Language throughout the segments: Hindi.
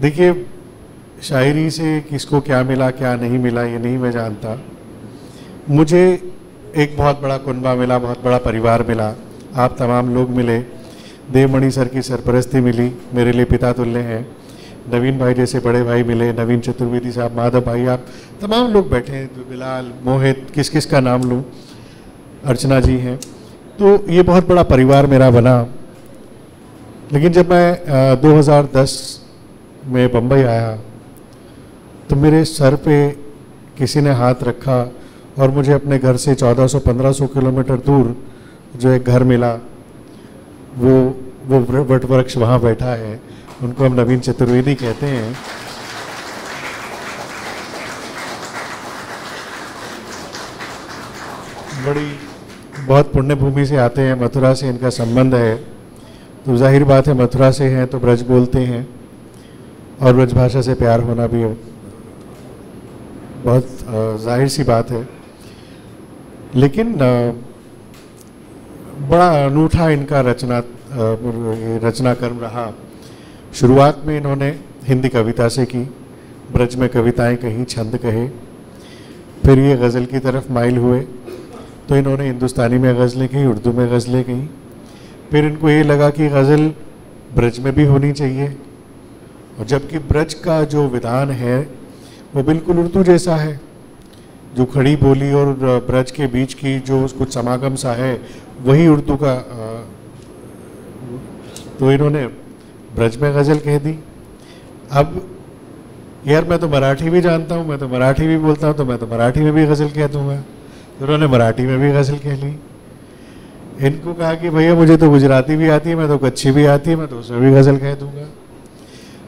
देखिए शायरी से किसको क्या मिला क्या नहीं मिला ये नहीं मैं जानता। मुझे एक बहुत बड़ा कुनबा मिला बहुत बड़ा परिवार मिला। आप तमाम लोग मिले। देवमणि सर की सरपरस्ती मिली मेरे लिए पिता तुल्य हैं। नवीन भाई जैसे बड़े भाई मिले नवीन चतुर्वेदी साहब माधव भाई आप तमाम लोग बैठे हैं बिलाल मोहित किस किस का नाम लूँ? अर्चना जी हैं। तो ये बहुत बड़ा परिवार मेरा बना। लेकिन जब मैं अ, 2010 में बम्बई आया। तो मेरे सर पे किसी ने हाथ रखा और मुझे अपने घर से 1400-1500 किलोमीटर दूर जो एक घर मिला, वो वो वट वृक्ष वहाँ बैठा है। उनको हम नवीन चतुर्वेदी कहते हैं। बड़ी, बहुत पुण्य भूमि से आते हैं, मथुरा से इनका संबंध है। तो ज़ाहिर बात है, मथुरा से हैं तो ब्रज बोलते हैं। और ब्रजभाषा से प्यार होना भी बहुत ज़ाहिर सी बात है। लेकिन बड़ा अनूठा इनका रचना रचना कर्म रहा। शुरुआत में इन्होंने हिंदी कविता से की, ब्रज में कविताएँ कहीं, छंद कहे। फिर ये गज़ल की तरफ़ माइल हुए तो इन्होंने हिंदुस्तानी में गज़लें कही, उर्दू में गज़लें कहीं। फिर इनको ये लगा कि गज़ल ब्रज में भी होनी चाहिए। और जबकि ब्रज का जो विधान है, वो बिल्कुल उर्दू जैसा है। जो खड़ी बोली और ब्रज के बीच की जो कुछ समागम सा है, वही उर्दू का तो इन्होंने ब्रज में गज़ल कह दी। अब, यार मैं तो मराठी भी जानता हूँ, मैं तो मराठी भी बोलता हूँ तो मैं तो मराठी में भी गज़ल कह दूँगा। तो उन्होंने मराठी में भी गज़ल कह ली। इनको कहा कि भैया मुझे तो गुजराती भी आती है, मैं तो कच्छी भी आती है, मैं तो उसमें भी गज़ल कह दूँगा।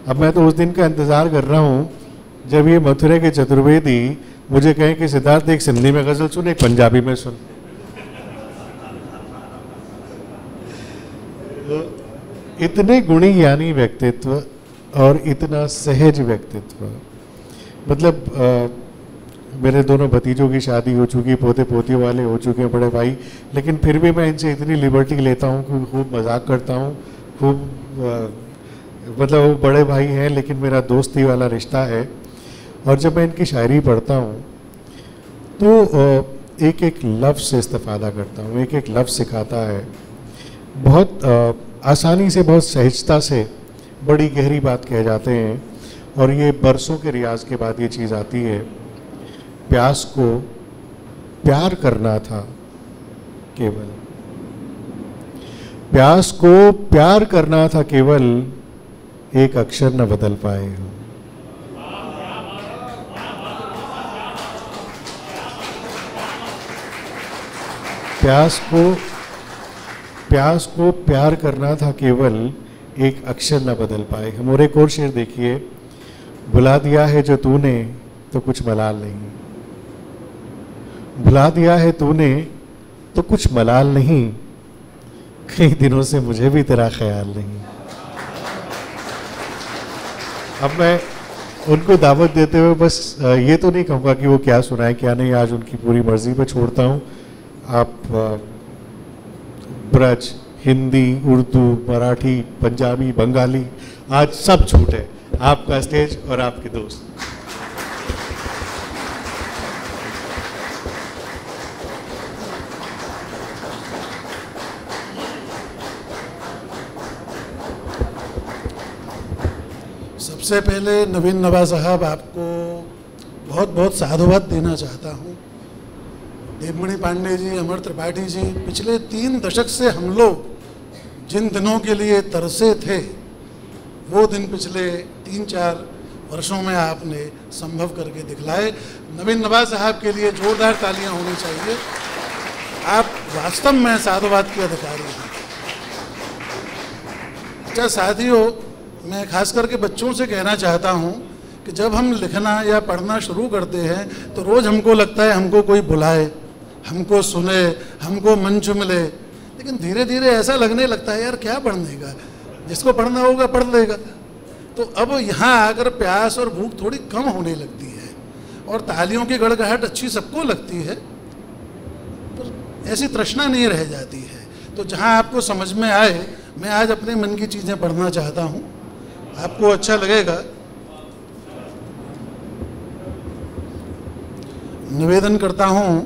अब मैं तो उस दिन का इंतज़ार कर रहा हूँ जब ये मथुरे के चतुर्वेदी मुझे कहें कि सिद्धार्थ एक सिंधी में गज़ल सुन एक पंजाबी में सुन। इतने गुणी ज्ञानी व्यक्तित्व और इतना सहज व्यक्तित्व। मतलब अ, मेरे दोनों भतीजों की शादी हो चुकी पोते पोतियों वाले हो चुके हैं बड़े भाई लेकिन फिर भी मैं इनसे इतनी लिबर्टी लेता हूँ कि खूब मज़ाक करता हूँ खूब मतलब वो बड़े भाई हैं, लेकिन मेरा दोस्ती वाला रिश्ता है। और जब मैं इनकी शायरी पढ़ता हूँ तो एक एक लफ्ज़ से इस्तेफादा करता हूँ एक एक लफ्ज़ सिखाता है। बहुत आसानी से, बहुत सहजता से बड़ी गहरी बात कह जाते हैं। और ये बरसों के रियाज के बाद ये चीज़ आती है, प्यास को प्यार करना था, केवल। प्यास को प्यार करना था, केवल एक अक्षर न बदल पाए हो। प्यास को प्यास को प्यार करना था केवल एक अक्षर न बदल पाए। हम और एक और शेर देखिए भुला दिया है जो तूने तो कुछ मलाल नहीं। भुला दिया है तूने तो कुछ मलाल नहीं। कई दिनों से मुझे भी तेरा ख्याल नहीं। अब मैं उनको दावत देते हुए बस ये तो नहीं कहूँगा कि वो क्या सुनाए, क्या नहीं, आज उनकी पूरी मर्ज़ी पर छोड़ता हूँ। आप ब्रज, हिंदी, उर्दू, मराठी, पंजाबी, बंगाली, आज सब छूट है। आपका स्टेज और आपके दोस्त। सबसे पहले नवीन नवाज़ साहब आपको बहुत बहुत साधुवाद देना चाहता हूँ। देवमणि पांडे जी, अमर त्रिपाठी जी, पिछले तीन दशक से हम लोग जिन दिनों के लिए तरसे थे, वो दिन पिछले तीन, चार वर्षों में आपने संभव करके दिखलाए। नवीन नवाज़ साहब के लिए जोरदार तालियाँ होनी चाहिए। आप वास्तव में साधुवाद के अधिकारी हैं। अच्छा साथियों मैं खास करके बच्चों से कहना चाहता हूँ कि जब हम लिखना या पढ़ना शुरू करते हैं तो रोज़ हमको लगता है हमको कोई बुलाए, हमको सुने, हमको मंच मिले। लेकिन धीरे धीरे ऐसा लगने लगता है, यार, क्या पढ़ने का? जिसको पढ़ना होगा, पढ़ लेगा। तो अब यहाँ आकर प्यास और भूख थोड़ी कम होने लगती है, और तालियों की गड़गड़ाहट अच्छी सबको लगती है, पर ऐसी तृष्णा नहीं रह जाती है। तो जहाँ आपको समझ में आए, मैं आज अपने मन की चीज़ें पढ़ना चाहता हूँ। आपको अच्छा लगेगा। निवेदन करता हूँ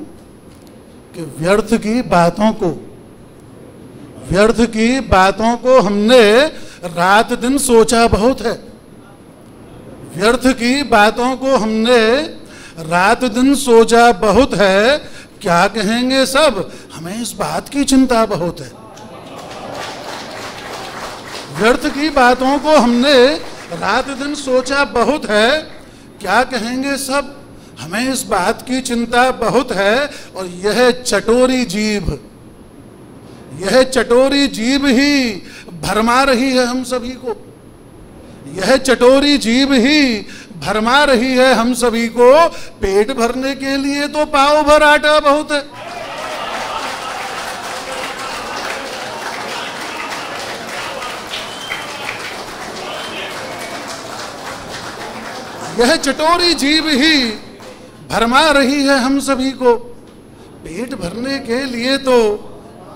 कि व्यर्थ की बातों को, व्यर्थ की बातों को हमने रात दिन सोचा बहुत है। व्यर्थ की बातों को हमने रात दिन सोचा बहुत है। क्या कहेंगे सब? हमें इस बात की चिंता बहुत है। व्यर्थ की बातों को हमने रात दिन सोचा बहुत है। क्या कहेंगे सब? हमें इस बात की चिंता बहुत है और यह चटोरी जीभ। यह चटोरी जीभ ही भरमा रही है हम सभी को। यह चटोरी जीभ ही भरमा रही है हम सभी को। पेट भरने के लिए तो पाव भर आटा बहुत है। यह चटोरी जीव ही भरमा रही है हम सभी को। पेट भरने के लिए तो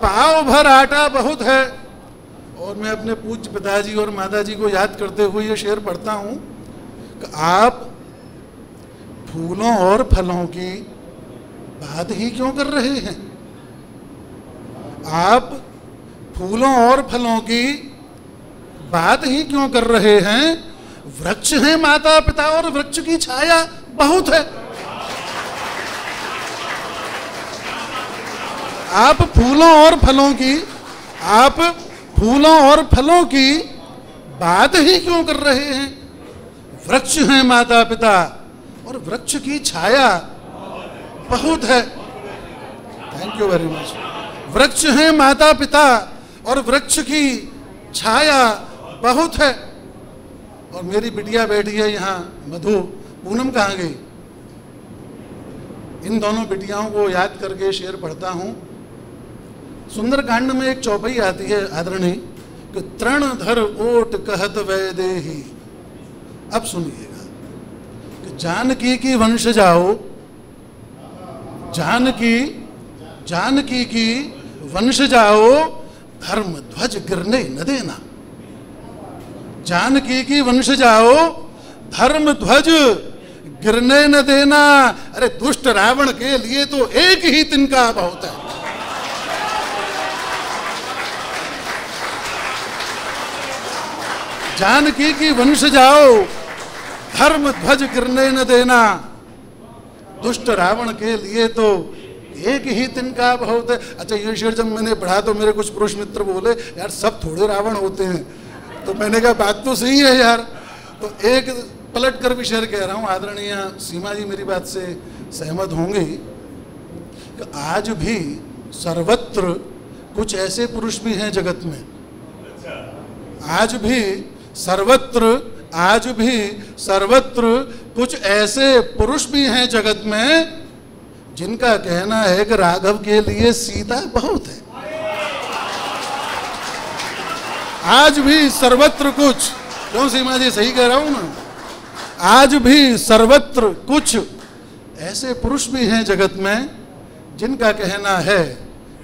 पाव भर आटा बहुत है। और मैं अपने पूज्य पिताजी और माताजी को याद करते हुए ये शेर पढ़ता हूँ कि आप फूलों और फलों की बात ही क्यों कर रहे हैं? आप फूलों और फलों की बात ही क्यों कर रहे हैं? वृक्ष हैं माता पिता और वृक्ष की छाया बहुत है। आप फूलों और फलों की, आप फूलों और फलों की बात ही क्यों कर रहे हैं? वृक्ष हैं माता पिता और वृक्ष की छाया बहुत है। थैंक यू वेरी मच वृक्ष हैं माता पिता और वृक्ष की छाया बहुत है। और मेरी बिटिया बैठी है यहाँ, मधु, पूनम कहाँ गई? इन दोनों बिटियाओं को याद करके शेर पढ़ता हूँ। सुंदरकांड में एक चौपाई आती है आदरणी, कि तृण धर ओट कहत वैदेही। अब सुनिएगा, कि जानकी की वंश जाओ, जानकी जानकी की वंश जाओ, धर्म ध्वज गिरने न देना। जानकी की वंश जाओ, धर्म ध्वज गिरने न देना। अरे दुष्ट रावण के लिए तो एक ही तिनका बहुत है। जानकी की वंश जाओ, धर्म ध्वज गिरने न देना। दुष्ट रावण के लिए तो एक ही तिनका बहुत है। अच्छा ये शेर जब मैंने पढ़ा तो मेरे कुछ पुरुष मित्र बोले, यार सब थोड़े रावण होते हैं। तो मैंने कहा, बात तो सही है यार। तो एक पलट कर भी शेयर कह रहा हूँ, आदरणीय सीमा जी मेरी बात से सहमत होंगे कि आज भी सर्वत्र कुछ ऐसे पुरुष भी हैं जगत में। आज भी सर्वत्र, आज भी सर्वत्र कुछ ऐसे पुरुष भी हैं जगत में जिनका कहना है कि राघव के लिए सीता बहुत है। आज भी सर्वत्र कुछ। क्यों सीमा जी सही कह रहा हूँ ना? आज भी सर्वत्र कुछ ऐसे पुरुष भी हैं जगत में जिनका कहना है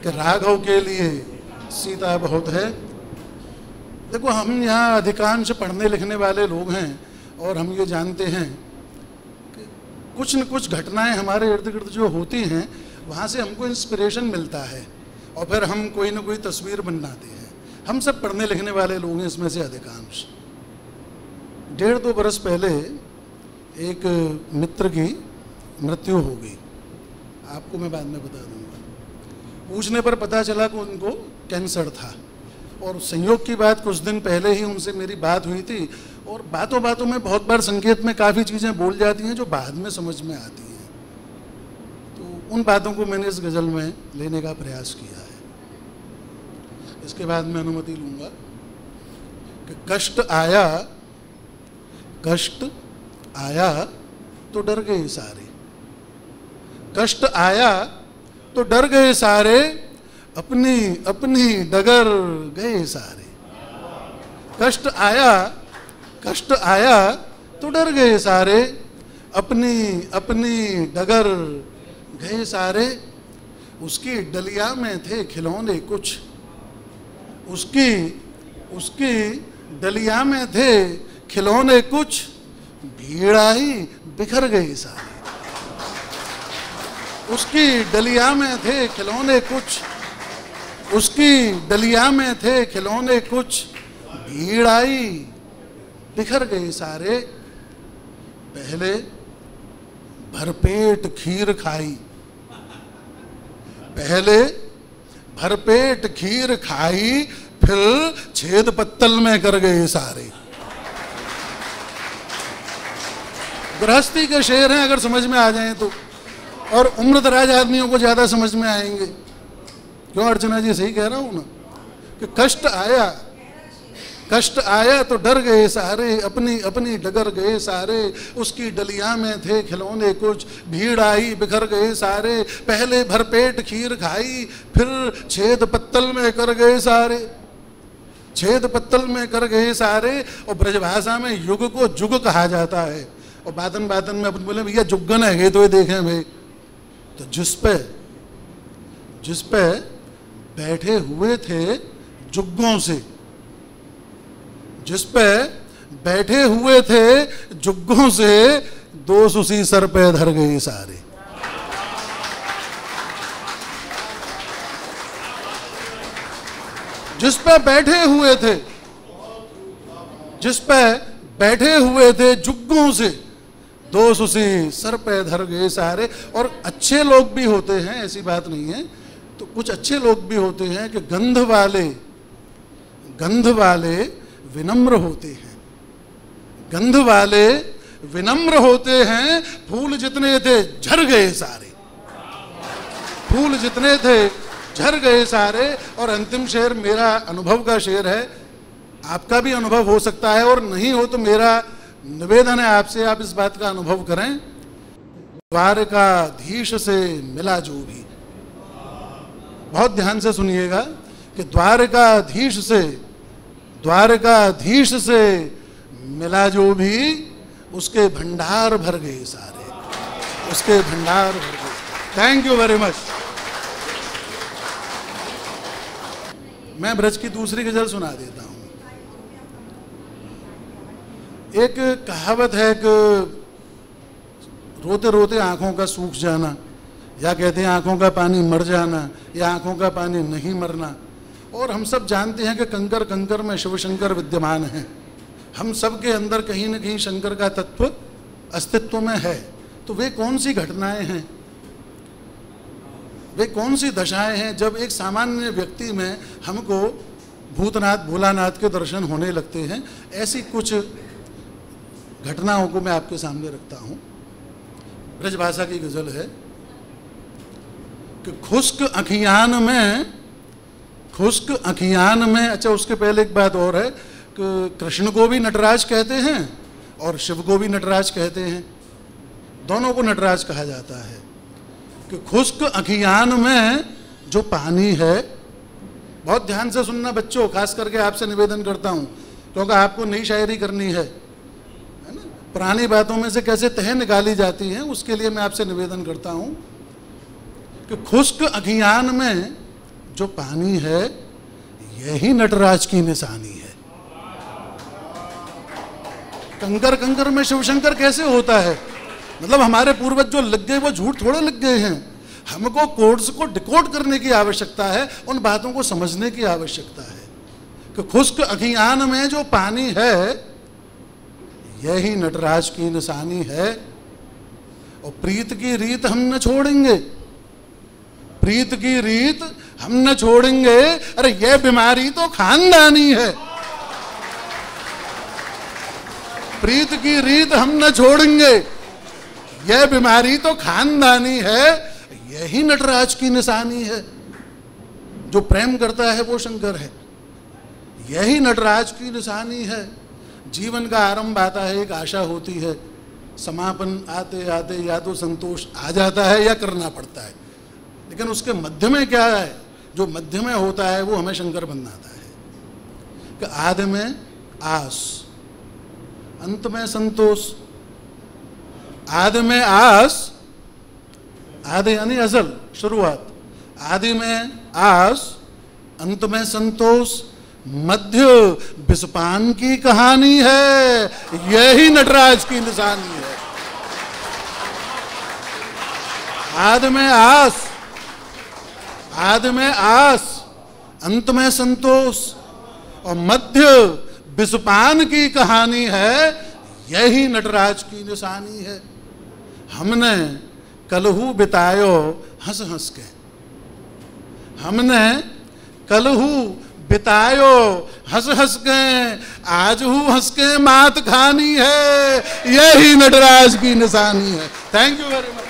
कि राघव के लिए सीता बहुत है। देखो, हम यहाँ अधिकांश पढ़ने लिखने वाले लोग हैं और हम ये जानते हैं कि कुछ न कुछ घटनाएँ हमारे इर्द गिर्द जो होती हैं, वहाँ से हमको इंस्पिरेशन मिलता है और फिर हम कोई ना कोई तस्वीर बनाते हैं। हम सब पढ़ने लिखने वाले लोग हैं इसमें से अधिकांश। डेढ़ दो बरस पहले एक मित्र की मृत्यु हो गई। आपको मैं बाद में बता दूँगा। पूछने पर पता चला कि उनको कैंसर था। और संयोग की बात कुछ दिन पहले ही उनसे मेरी बात हुई थी। और बातों बातों में बहुत बार संकेत में काफ़ी चीज़ें बोल जाती हैं जो बाद में समझ में आती हैं। तो उन बातों को मैंने इस गज़ल में लेने का प्रयास किया है। इसके बाद मैं अनुमति लूँगा कि कष्ट आया कष्ट आया तो डर गए सारे। कष्ट आया तो डर गए सारे, अपनी अपनी डगर गए सारे। कष्ट आया कष्ट आया तो डर गए सारे, अपनी अपनी डगर गए सारे। उसकी डलिया में थे खिलौने कुछ। उसकी उसकी डलिया में थे खिलौने कुछ, भीड़ आई, बिखर गई सारी। उसकी डलिया में थे खिलौने कुछ, उसकी डलिया में थे खिलौने कुछ, भीड़ आई, बिखर गए सारे। पहले भरपेट खीर खाई, पहले भरपेट खीर खाई, फिर छेद पत्तल में कर गए सारे। गृहस्थी के शेर हैं, अगर समझ में आ जाए तो। और उम्र दराज आदमियों को ज़्यादा समझ में आएँगे। क्यों, अर्चना जी सही कह रहा हूँ ना? कि कष्ट आया कष्ट आया तो डर गए सारे, अपनी अपनी डगर गए सारे। उसकी डलिया में थे खिलौने, कुछ भीड़ आई, बिखर गए सारे। पहले भरपेट खीर खाई, फिर छेद पत्तल में कर गए सारे। छेद पत्तल में कर गए सारे, और ब्रजभाषा में युग को जुग कहा जाता है। और बादन बादन में अपन बोले, भैया, जुगन है तो ये देखें भाई। तो जिस पे जिस पे बैठे हुए थे जुग्गों से जिस पे बैठे हुए थे, जुग्गों से दोष उसी सर पे धर गए सारे। जिस पे बैठे हुए थे, जिस पे बैठे हुए थे, जुग्गों से दोष उसी सर पे धर गए सारे। और अच्छे लोग भी होते हैं, ऐसी बात नहीं है। तो कुछ अच्छे लोग भी होते हैं कि गंध वाले गंध वाले विनम्र होते हैं। गंध वाले विनम्र होते हैं, फूल जितने थे, झर गए सारे। फूल जितने थे, झर गए सारे, और अंतिम शेर मेरा अनुभव का शेर है। आपका भी अनुभव हो सकता है, और नहीं हो तो मेरा निवेदन है आपसे, आप इस बात का अनुभव करें। द्वारकाधीश से मिला जो भी। बहुत ध्यान से सुनिएगा कि द्वारकाधीश से द्वारकाधीश से मिला जो भी, उसके भंडार भर गए सारे। उसके भंडार भर गए। थैंक यू वेरी मच मैं ब्रज की दूसरी गज़ल सुना देता हूँ। एक कहावत है कि रोते रोते आँखों का सूख जाना, या कहते हैं आँखों का पानी मर जाना, या आँखों का पानी नहीं मरना। और हम सब जानते हैं कि कंकर कंकर में शिव शंकर विद्यमान हैं। हम सब के अंदर कहीं ना कहीं शंकर का तत्व अस्तित्व में है। तो वे कौन सी घटनाएँ हैं? वे कौन सी दशाएँ हैं जब एक सामान्य व्यक्ति में हमको भूतनाथ, भोलानाथ के दर्शन होने लगते हैं? ऐसी कुछ घटनाओं को मैं आपके सामने रखता हूँ। ब्रजभाषा की गज़ल है कि खुश्क अखियान में खुश्क अखियान में। अच्छा उसके पहले एक बात और है कि कृष्ण को भी नटराज कहते हैं और शिव को भी नटराज कहते हैं। दोनों को नटराज कहा जाता है कि खुश्क अखियान में जो पानी है, बहुत ध्यान से सुनना बच्चों, खास करके आपसे निवेदन करता हूँ, क्योंकि आपको नई शायरी करनी है है पुरानी बातों में से कैसे तह निकाली जाती है, उसके लिए मैं आपसे निवेदन करता हूँ कि खुश्क अखियान में जो पानी है यही नटराज की निशानी है। कंकर कंकर में शिवशंकर कैसे होता है? मतलब हमारे पूर्वज जो लग गए, वो झूठ थोड़े लग गए हैं। हमको कोड्स को डिकोड करने की आवश्यकता है, उन बातों को समझने की आवश्यकता है। कि खुश्क अखियान में जो पानी है यही नटराज की निशानी है। और प्रीत की रीत हम न छोड़ेंगे। प्रीत की रीत हम न छोड़ेंगे। अरे, यह बीमारी तो खानदानी है। प्रीत की रीत हम न छोड़ेंगे। यह बीमारी तो खानदानी है। यही नटराज की निशानी है। जो प्रेम करता है, वो शंकर है। यही नटराज की निशानी है। जीवन का आरंभ आता है, एक आशा होती है। समापन आते आते या तो संतोष आ जाता है या करना पड़ता है। लेकिन उसके मध्य में क्या है? जो मध्य में होता है, वो हमें शंकर बनाता है। कि आदि में आस, अंत में संतोष आदि में आस आदि यानी असल, शुरुआत। आदि में आस, अंत में संतोष, मध्य विषपान की कहानी है। यही नटराज की निशानी है। आद में आस आद में आस, अंत में संतोष, और मध्य विषपान की कहानी है, यही नटराज की निशानी है। हमने कलहू बितायो, हंस हंस के। हमने कलहू बितायो, हंस हंस के। आज हूँ हंस के मात खानी है, यही नटराज की निशानी है। Thank you very much